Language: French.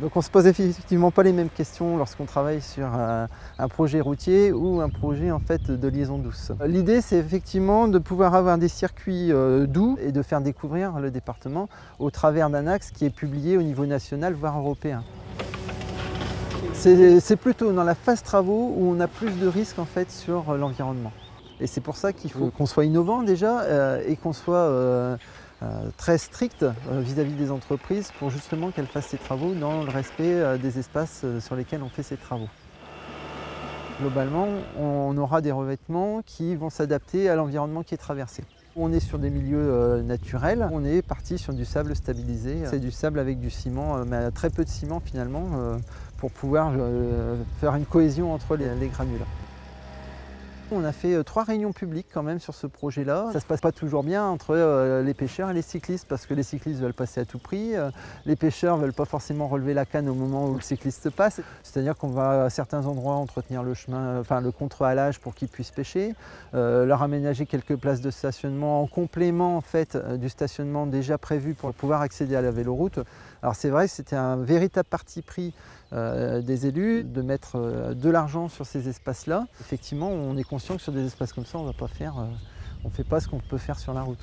Donc on ne se pose effectivement pas les mêmes questions lorsqu'on travaille sur un, projet routier ou un projet en fait de liaison douce. L'idée c'est effectivement de pouvoir avoir des circuits euh, doux et de faire découvrir le département au travers d'un axe qui est publié au niveau national voire européen. C'est plutôt dans la phase travaux où on a plus de risques en fait sur l'environnement. Et c'est pour ça qu'il faut qu'on soit innovant déjà euh, et qu'on soit euh, euh, très strict vis-à-vis des entreprises pour justement qu'elles fassent ces travaux dans le respect des espaces sur lesquels on fait ces travaux. Globalement, on aura des revêtements qui vont s'adapter à l'environnement qui est traversé. On est sur des milieux naturels, on est parti sur du sable stabilisé. C'est du sable avec du ciment, mais très peu de ciment finalement, pour pouvoir faire une cohésion entre les granulats. On a fait euh, trois réunions publiques quand même sur ce projet-là. Ça se passe pas toujours bien entre euh, les pêcheurs et les cyclistes parce que les cyclistes veulent passer à tout prix. Euh, les pêcheurs veulent pas forcément relever la canne au moment où le cycliste passe. C'est-à-dire qu'on va à certains endroits entretenir le chemin, enfin le contre-halage pour qu'ils puissent pêcher, leur aménager quelques places de stationnement en complément en fait du stationnement déjà prévu pour pouvoir accéder à la véloroute. Alors c'est vrai, c'était un véritable parti pris des élus de mettre de l'argent sur ces espaces-là. Effectivement, on est conscient que sur des espaces comme ça, on va pas faire, euh, on ne fait pas ce qu'on peut faire sur la route.